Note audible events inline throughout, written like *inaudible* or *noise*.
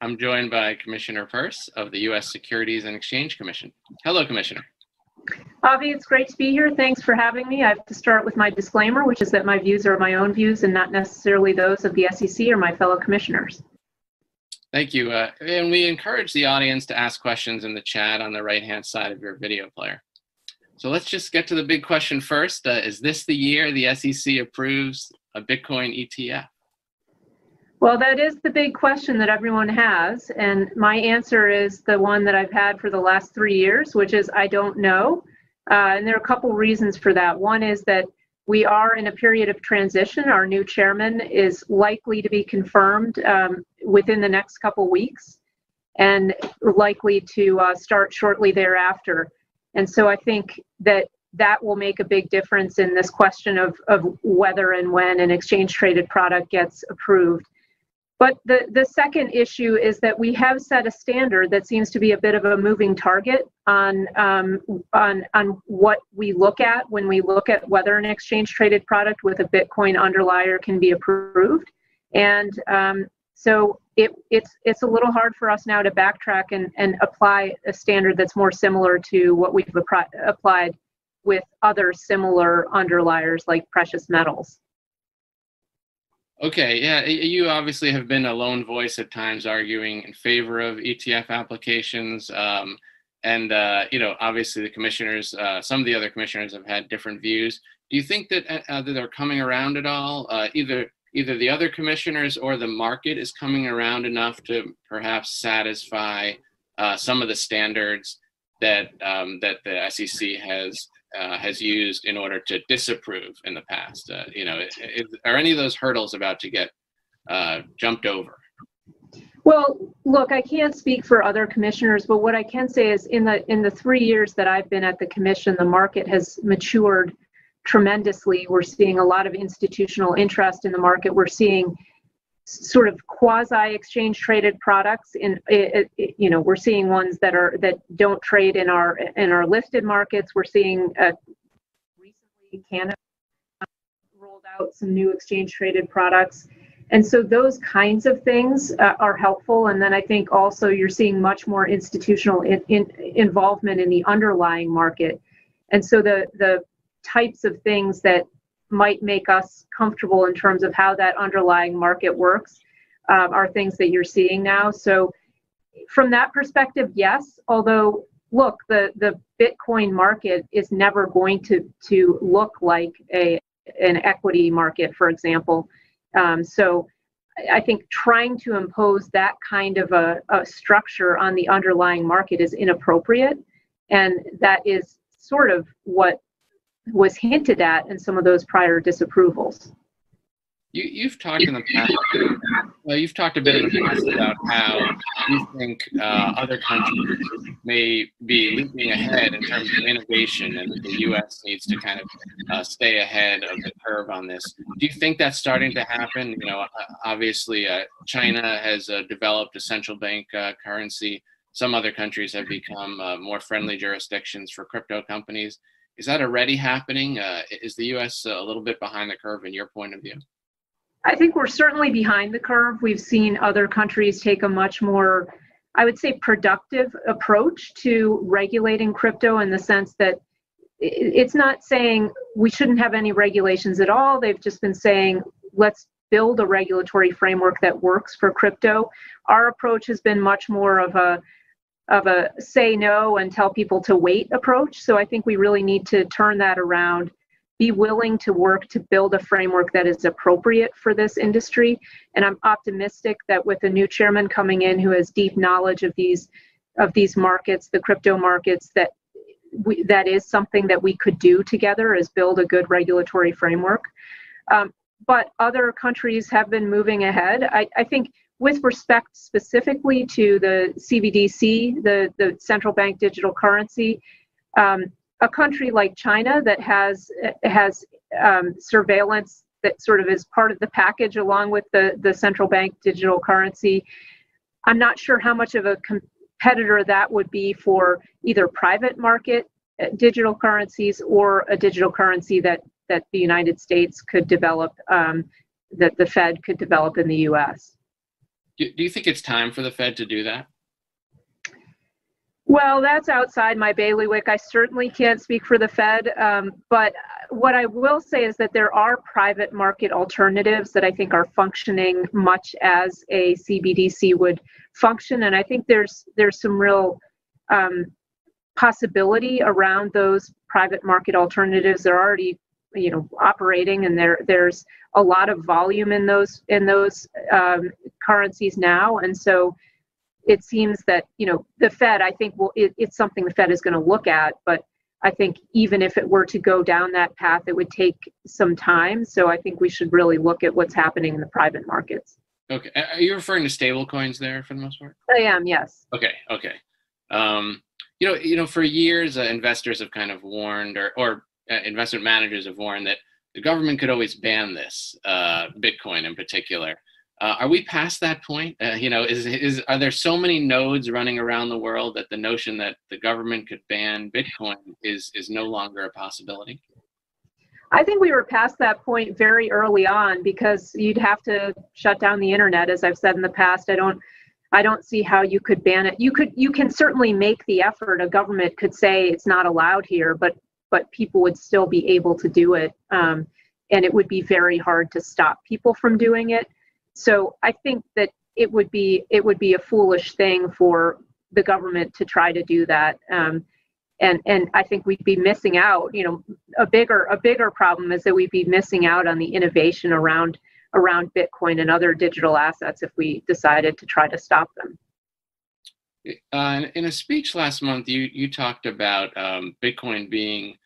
I'm joined by Commissioner Peirce of the U.S. Securities and Exchange Commission. Hello, Commissioner. Avi, it's great to be here. Thanks for having me. I have to start with my disclaimer, which is that my views are my own views and not necessarily those of the SEC or my fellow commissioners. Thank you. Uh, and we encourage the audience to ask questions in the chat on the right-hand side of your video player. So let's just get to the big question first. Uh, is this the year the SEC approves a Bitcoin ETF? Well, that is the big question that everyone has. And my answer is the one that I've had for the last three years, which is I don't know. Uh, and there are a couple reasons for that. One is that we are in a period of transition. Our new chairman is likely to be confirmed um, within the next couple weeks and likely to uh, start shortly thereafter. And so I think that that will make a big difference in this question of, of whether and when an exchange traded product gets approved. But the, the second issue is that we have set a standard that seems to be a bit of a moving target on, um, on, on what we look at when we look at whether an exchange traded product with a Bitcoin underlier can be approved. And um, so it, it's, it's a little hard for us now to backtrack and, and apply a standard that's more similar to what we've applied with other similar underliers like precious metals. Okay, yeah, you obviously have been a lone voice at times arguing in favor of ETF applications. Um, and, uh, you know, obviously the commissioners, uh, some of the other commissioners have had different views. Do you think that, uh, uh that they're coming around at all? Uh, either either the other commissioners or the market is coming around enough to perhaps satisfy uh, some of the standards that um, that the SEC has uh, has used in order to disapprove in the past? Uh, you know, it, it, are any of those hurdles about to get uh, jumped over? Well, look, I can't speak for other commissioners, but what I can say is in the in the three years that I've been at the commission, the market has matured tremendously. We're seeing a lot of institutional interest in the market. We're seeing sort of quasi exchange traded products in it, it, you know we're seeing ones that are that don't trade in our in our listed markets. We're seeing uh, recently canada rolled out some new exchange traded products. And so those kinds of things uh, are helpful. And then i think also you're seeing much more institutional in, in, involvement in the underlying market. And so the the types of things that might make us comfortable in terms of how that underlying market works um, are things that you're seeing now. So, from that perspective, yes. Although, look, the the Bitcoin market is never going to to look like a an equity market, for example. Um, so, I think trying to impose that kind of a, a structure on the underlying market is inappropriate, and that is sort of what was hinted at in some of those prior disapprovals. You, you've talked in the past, well, you've talked a bit in the past about how you think uh, other countries may be leaping ahead in terms of innovation and the U.S. needs to kind of uh, stay ahead of the curve on this. Do you think that's starting to happen? You know, obviously uh, China has uh, developed a central bank uh, currency. Some other countries have become uh, more friendly jurisdictions for crypto companies. Is that already happening? Uh, is the U.S. a little bit behind the curve in your point of view? I think we're certainly behind the curve. We've seen other countries take a much more, I would say, productive approach to regulating crypto in the sense that it's not saying we shouldn't have any regulations at all. They've just been saying, let's build a regulatory framework that works for crypto. Our approach has been much more of a of a say no and tell people to wait approach. So I think we really need to turn that around, be willing to work to build a framework that is appropriate for this industry. And I'm optimistic that with a new chairman coming in who has deep knowledge of these of these markets, the crypto markets, that we, that is something that we could do together is build a good regulatory framework. Um, but other countries have been moving ahead. I, I think with respect specifically to the CBDC, the, the central bank digital currency, um, a country like China that has has um, surveillance that sort of is part of the package along with the, the central bank digital currency. I'm not sure how much of a competitor that would be for either private market uh, digital currencies or a digital currency that, that the United States could develop, um, that the Fed could develop in the US Do, you think it's time for the Fed to do that? Well, that's outside my bailiwick. I certainly can't speak for the Fed. Um, but what I will say is that there are private market alternatives that I think are functioning much as a CBDC would function. And I think there's there's some real um, possibility around those private market alternatives. They're already you know operating and there there's a lot of volume in those in those um, currencies now and so it seems that you know the Fed. I think will it, it's something the Fed is going to look at, but I think even if it were to go down that path, it would take some time. So I think we should really look at what's happening in the private markets. Okay, are you referring to stable coins there for the most part? I am. Yes. Okay. Okay. Um, you know, you know, for years, uh, investors have kind of warned, or or investment managers have warned that the government could always ban this, uh, Bitcoin in particular. Uh, are we past that point? Uh, you know, is is are there so many nodes running around the world that the notion that the government could ban Bitcoin is is no longer a possibility? I think we were past that point very early on because you'd have to shut down the internet, as I've said in the past. I don't. I don't see how you could ban it. You could you can certainly make the effort. A government could say it's not allowed here, but but people would still be able to do it, um, and it would be very hard to stop people from doing it. So I think that it would be it would be a foolish thing for the government to try to do that. Um, and and I think we'd be missing out. You know, a bigger a bigger problem is that we'd be missing out on the innovation around around Bitcoin and other digital assets if we decided to try to stop them. Uh, in a speech last month, you you talked about um, Bitcoin being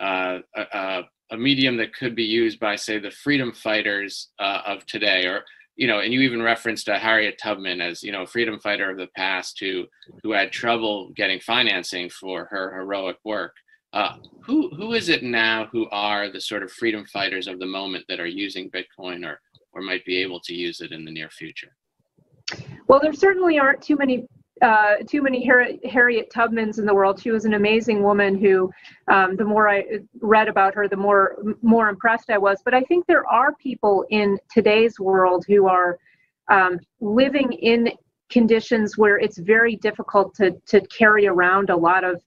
uh, a, a, medium that could be used by, say, the freedom fighters uh, of today, or you know, and you even referenced uh, Harriet Tubman as you know, a freedom fighter of the past who who had trouble getting financing for her heroic work. Uh, who who is it now who are the sort of freedom fighters of the moment that are using Bitcoin or or might be able to use it in the near future? Well, there certainly aren't too many uh, too many Harriet Tubmans in the world. She was an amazing woman who, um, the more I read about her, the more more impressed I was. But I think there are people in today's world who are um, living in conditions where it's very difficult to to carry around a lot of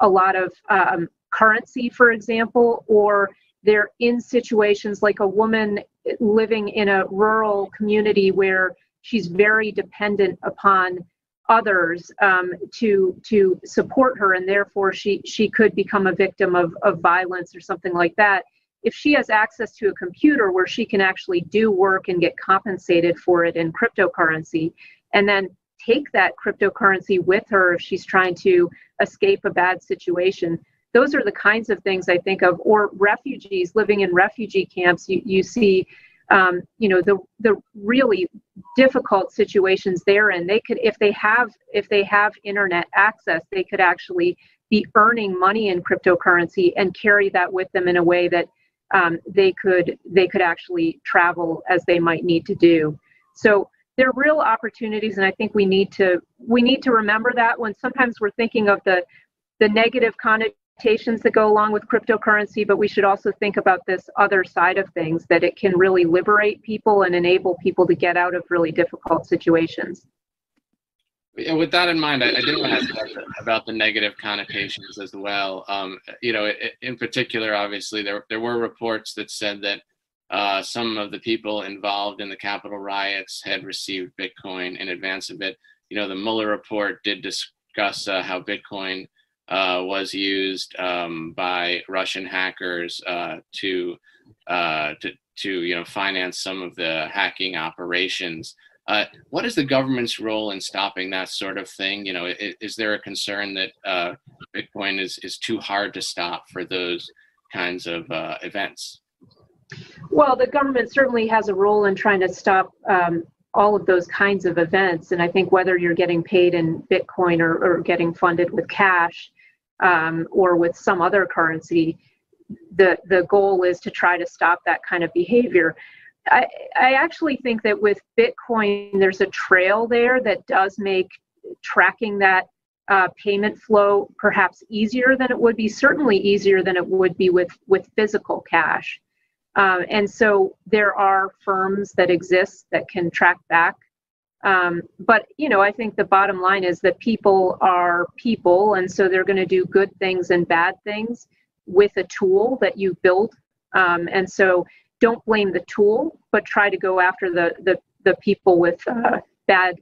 a lot of um, currency, for example, or they're in situations like a woman living in a rural community where she's very dependent upon others um, to to support her and therefore she she could become a victim of, of violence or something like that. If she has access to a computer where she can actually do work and get compensated for it in cryptocurrency and then take that cryptocurrency with her if she's trying to escape a bad situation those are the kinds of things i think of. Or refugees living in refugee camps you, you see um, you know the the really difficult situations they're in they could if they have if they have internet access they could actually be earning money in cryptocurrency and carry that with them in a way that um, they could they could actually travel as they might need to do. So there are real opportunities and i think we need to we need to remember that when sometimes we're thinking of the the negative connotations that go along with cryptocurrency, but we should also think about this other side of things that it can really liberate people and enable people to get out of really difficult situations. Yeah, with that in mind, I, I did want to ask about the negative connotations as well. Um, you know, in particular, obviously, there there were reports that said that uh, some of the people involved in the Capitol riots had received Bitcoin in advance of it. You know, the Mueller report did discuss uh, how Bitcoin uh, was used um, by Russian hackers uh, to, uh, to to you know finance some of the hacking operations. Uh, what is the government's role in stopping that sort of thing? You know, is, is there a concern that uh, Bitcoin is is too hard to stop for those kinds of uh, events? Well, the government certainly has a role in trying to stop um, all of those kinds of events. And I think whether you're getting paid in Bitcoin or, or getting funded with cash, um, or with some other currency, the, the goal is to try to stop that kind of behavior. I, I actually think that with Bitcoin, there's a trail there that does make tracking that uh, payment flow perhaps easier than it would be, certainly easier than it would be with, with physical cash. Um, and so there are firms that exist that can track back Um, but you know, I think the bottom line is that people are people, and so they're going to do good things and bad things with a tool that you build. Um, and so, don't blame the tool, but try to go after the the, the people with uh, bad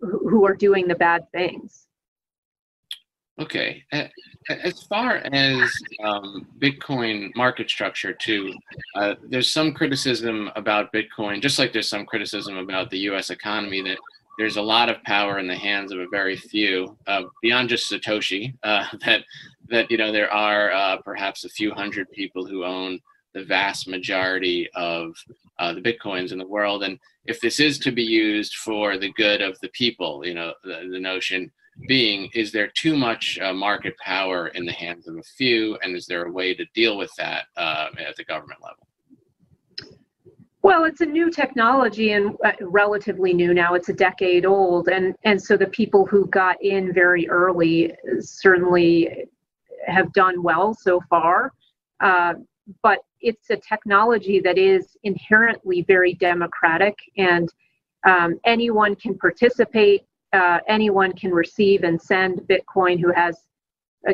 who are doing the bad things. Okay. As far as um, Bitcoin market structure, too, uh, there's some criticism about Bitcoin, just like there's some criticism about the U.S. economy, that there's a lot of power in the hands of a very few, uh, beyond just Satoshi. Uh, *laughs* that that you know there are uh, perhaps a few hundred people who own the vast majority of uh, the bitcoins in the world, and if this is to be used for the good of the people, you know, the, the notion being is there too much uh, market power in the hands of a few? And is there a way to deal with that uh, at the government level? Well it's a new technology and uh, relatively new now. It's a decade old. And and so the people who got in very early certainly have done well so far. Uh, but it's a technology that is inherently very democratic and um, anyone can participate uh, anyone can receive and send Bitcoin who has,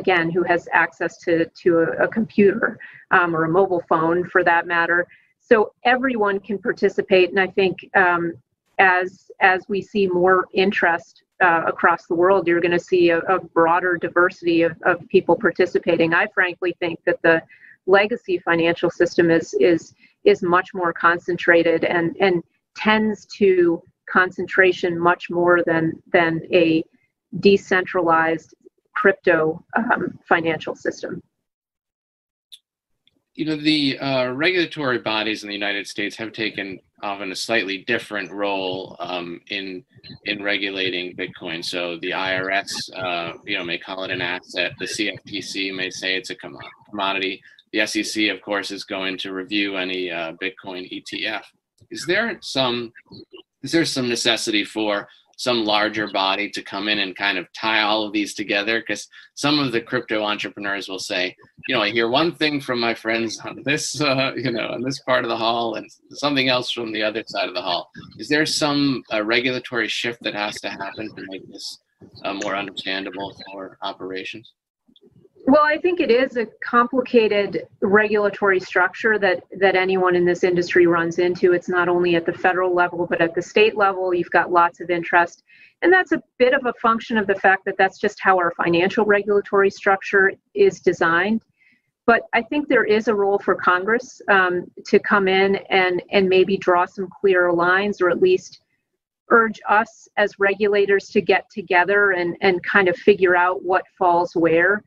again, who has access to, to a, a computer um, or a mobile phone for that matter. So everyone can participate. And I think um, as, as we see more interest uh, across the world, you're going to see a, a broader diversity of, of people participating. I frankly think that the legacy financial system is, is, is much more concentrated and, and tends to concentration much more than than a decentralized crypto um, financial system. You know, the uh, regulatory bodies in the United States have taken often a slightly different role um, in in regulating Bitcoin. So the IRS, uh, you know, may call it an asset. The CFTC may say it's a commodity. The SEC, of course, is going to review any uh, Bitcoin ETF. Is there some is there some necessity for some larger body to come in and kind of tie all of these together? Because some of the crypto entrepreneurs will say you know i hear one thing from my friends on this *laughs* uh, you know on this part of the hall and something else from the other side of the hall. Is there some uh, regulatory shift that has to happen to make this uh, more understandable for operations well, I think it is a complicated regulatory structure that that anyone in this industry runs into. It's not only at the federal level, but at the state level, you've got lots of interest. And that's a bit of a function of the fact that that's just how our financial regulatory structure is designed. But I think there is a role for Congress um, to come in and, and maybe draw some clearer lines or at least urge us as regulators to get together and, and kind of figure out what falls where.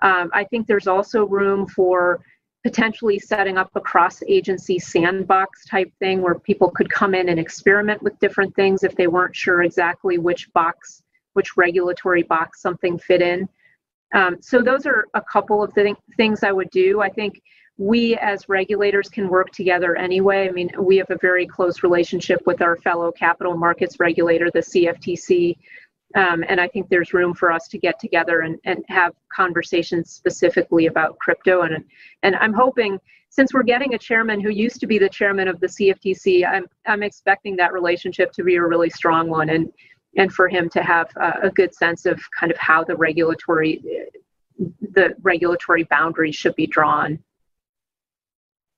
Um, I think there's also room for potentially setting up a cross agency sandbox type thing where people could come in and experiment with different things if they weren't sure exactly which box, which regulatory box something fit in. Um, so, those are a couple of the th- things I would do. I think we as regulators can work together anyway. I mean, we have a very close relationship with our fellow capital markets regulator, the CFTC. Um, and I think there's room for us to get together and, and have conversations specifically about crypto. And, and I'm hoping, since we're getting a chairman who used to be the chairman of the CFTC, I'm, I'm expecting that relationship to be a really strong one and, and for him to have a good sense of kind of how the regulatory, the regulatory boundaries should be drawn.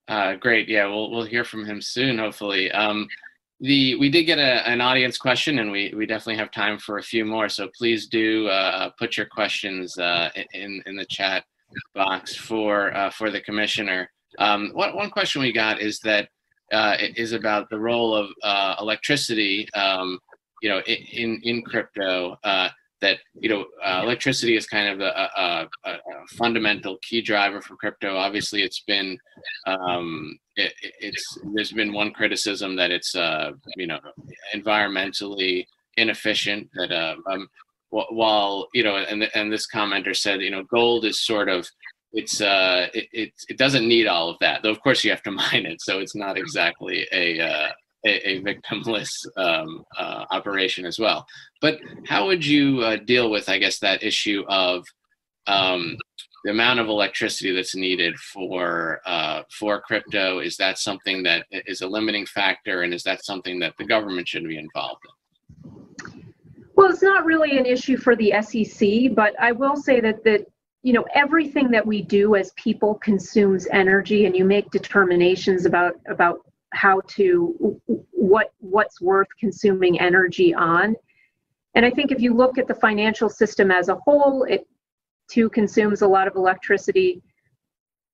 Uh, great. Yeah, we'll, we'll hear from him soon, hopefully. Um, the we did get a, an audience question and we, we definitely have time for a few more so please do uh, put your questions uh, in, in the chat box for uh, for the commissioner. Um, one, one question we got is that uh, is about the role of uh, electricity um, you know in in crypto. Uh, that you know uh, electricity is kind of a, a, a, fundamental key driver for crypto. Obviously, it's been um, it, it's there's been one criticism that it's uh, you know environmentally inefficient. That uh, um, while you know, and and this commenter said you know gold is sort of it's uh it, it, it doesn't need all of that though of course you have to *laughs* mine it so it's not exactly a uh, a, a victimless um, uh, operation as well. But how would you uh, deal with, I guess, that issue of um, the amount of electricity that's needed for uh, for crypto? Is that something that is a limiting factor, and is that something that the government should be involved in? Well, it's not really an issue for the SEC, but I will say that that you know everything that we do as people consumes energy, and you make determinations about about how to what what's worth consuming energy on. And I think if you look at the financial system as a whole, it too consumes a lot of electricity.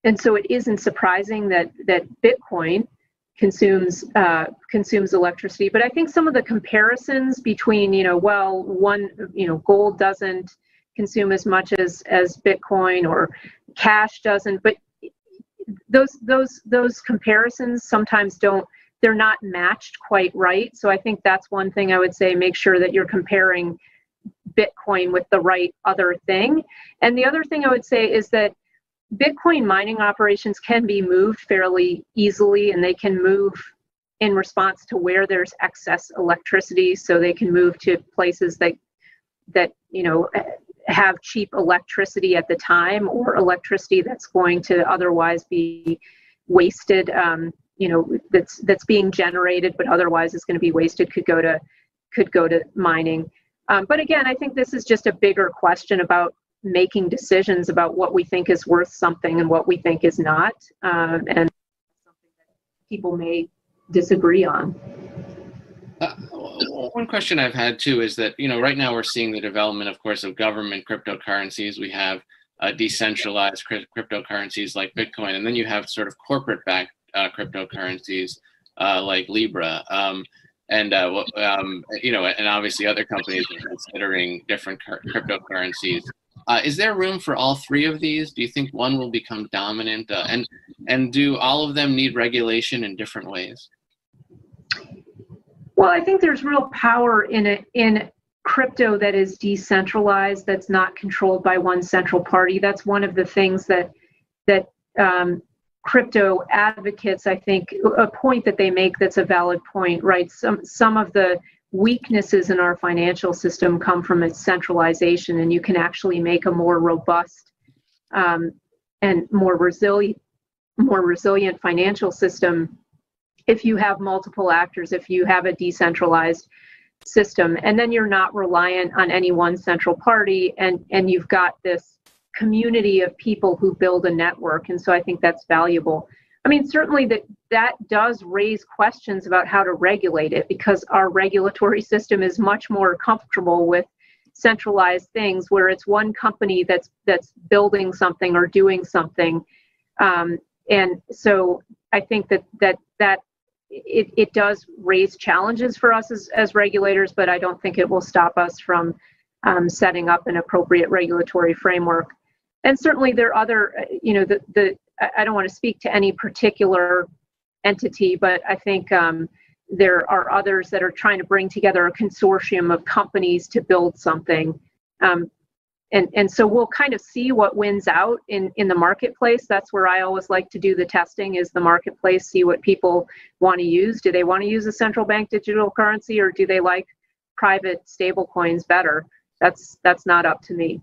And so it isn't surprising that that Bitcoin consumes uh, consumes electricity. But I think some of the comparisons between, you know, well, one, you know, gold doesn't consume as much as as Bitcoin or cash doesn't, but those those those comparisons sometimes don't they're not matched quite right. So I think that's one thing I would say make sure that you're comparing Bitcoin with the right other thing. And the other thing I would say is that Bitcoin mining operations can be moved fairly easily and they can move in response to where there's excess electricity so they can move to places that that you know have cheap electricity at the time or electricity that's going to otherwise be wasted um, you know that's that's being generated but otherwise is going to be wasted could go to could go to mining. Um, but again i think this is just a bigger question about making decisions about what we think is worth something and what we think is not um, and something that people may disagree on. Uh, one question I've had too is that you know right now we're seeing the development, of course, of government cryptocurrencies. We have uh, decentralized cryptocurrencies like Bitcoin, and then you have sort of corporate-backed uh, cryptocurrencies uh, like Libra. Um, and uh, um, you know, and obviously other companies are considering different cryptocurrencies. Uh, is there room for all three of these? Do you think one will become dominant? Uh, and and do all of them need regulation in different ways? Well, I think there's real power in in crypto that is decentralized, that's not controlled by one central party. That's one of the things that that um, crypto advocates, I think, a point that they make that's a valid point, right? Some some of the weaknesses in our financial system come from its centralization, and you can actually make a more robust um, and more resilient, more resilient financial system if you have multiple actors, if you have a decentralized system, and then you're not reliant on any one central party, and and you've got this community of people who build a network, and so I think that's valuable. I mean, certainly that that does raise questions about how to regulate it because our regulatory system is much more comfortable with centralized things where it's one company that's that's building something or doing something um, and so i think that that that it, it does raise challenges for us as, as regulators but i don't think it will stop us from um, setting up an appropriate regulatory framework and certainly there are other you know the, the I don't want to speak to any particular entity, but I think um, there are others that are trying to bring together a consortium of companies to build something. Um, and, and so we'll kind of see what wins out in, in the marketplace. That's where I always like to do the testing is the marketplace, see what people want to use. Do they want to use a central bank digital currency or do they like private stable coins better? That's that's not up to me.